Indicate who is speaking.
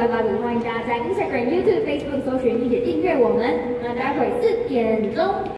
Speaker 1: 拜拜！欢迎大家在 Instagram、YouTube、Facebook 搜寻并且订阅我们。那待会四点钟。